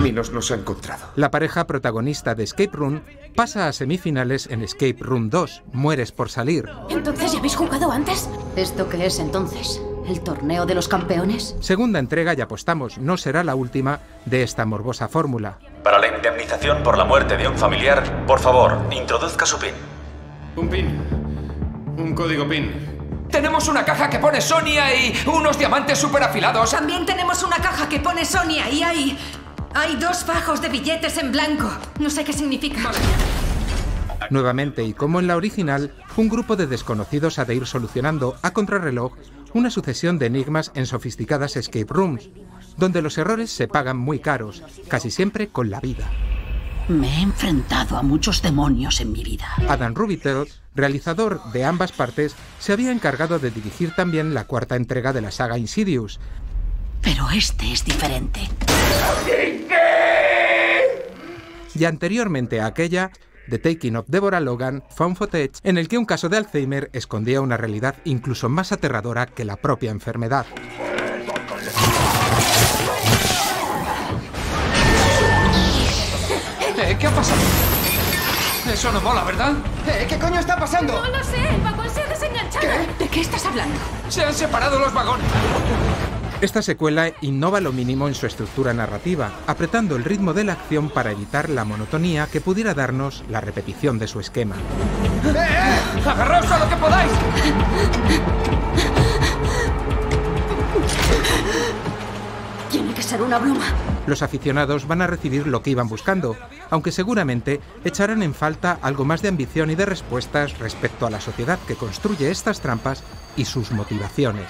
Minos nos ha encontrado. La pareja protagonista de Escape Room pasa a semifinales en Escape Room 2, Mueres por salir. ¿Entonces ya habéis jugado antes? ¿Esto qué es entonces? ¿El torneo de los campeones? Segunda entrega y apostamos, no será la última de esta morbosa fórmula. Para la indemnización por la muerte de un familiar, por favor, introduzca su PIN. Un PIN. Un código PIN. Tenemos una caja que pone Sonia y unos diamantes super afilados. También tenemos una caja que pone Sonia y hay... Hay dos fajos de billetes en blanco. No sé qué significa. Nuevamente, y como en la original, un grupo de desconocidos ha de ir solucionando a contrarreloj una sucesión de enigmas en sofisticadas escape rooms, donde los errores se pagan muy caros, casi siempre con la vida. Me he enfrentado a muchos demonios en mi vida. Adam Rubitel, realizador de ambas partes, se había encargado de dirigir también la cuarta entrega de la saga Insidious. Pero este es diferente. Y anteriormente a aquella, The Taking of Deborah Logan, Found Footage, en el que un caso de Alzheimer escondía una realidad incluso más aterradora que la propia enfermedad. Eh, ¿Qué ha pasado? Eso no mola, ¿verdad? Eh, ¿Qué coño está pasando? No lo sé, el vagón se ha desenganchado. ¿De qué estás hablando? Se han separado los vagones. Esta secuela innova lo mínimo en su estructura narrativa, apretando el ritmo de la acción para evitar la monotonía que pudiera darnos la repetición de su esquema. ¡Agarraos a lo que podáis! Tiene que ser una broma. Los aficionados van a recibir lo que iban buscando, aunque seguramente echarán en falta algo más de ambición y de respuestas respecto a la sociedad que construye estas trampas y sus motivaciones.